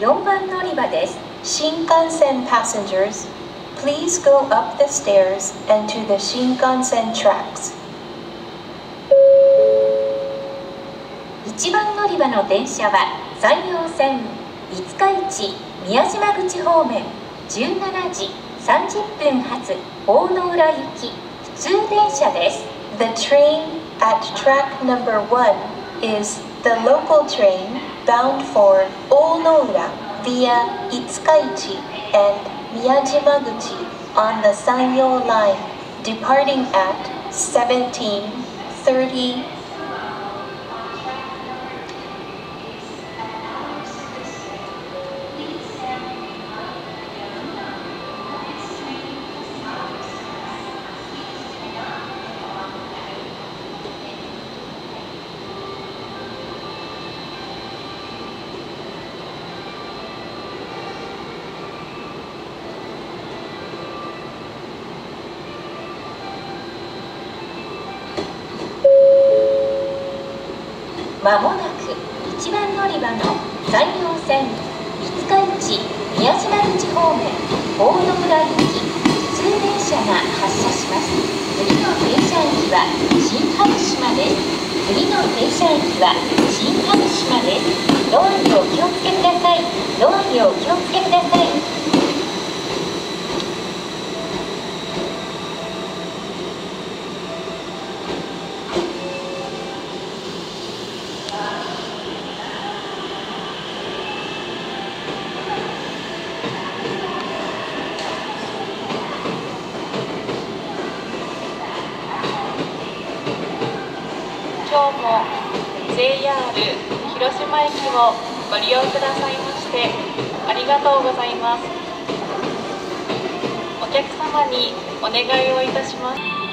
4番乗り場です Shinkansen passengers, please go up the stairs and to the Shinkansen tracks. 1番乗り場の電車は山陽線五日市宮島口方面17時30分発大野浦行き普通電車です The train at track number one is the local train bound for Onoura via Itsukaichi and Miyajimaguchi on the Sanyo line, departing at 1730まもなく1番乗り場の山陽線五日市宮島口方面大野村行き普通電車が発車します。次の停車駅は新春島です。次の停車駅は新春島です。ドアにお気をつけくださいドアにお気をつけください今日も JR 広島駅をご利用くださいましてありがとうございます。お客様にお願いをいたします。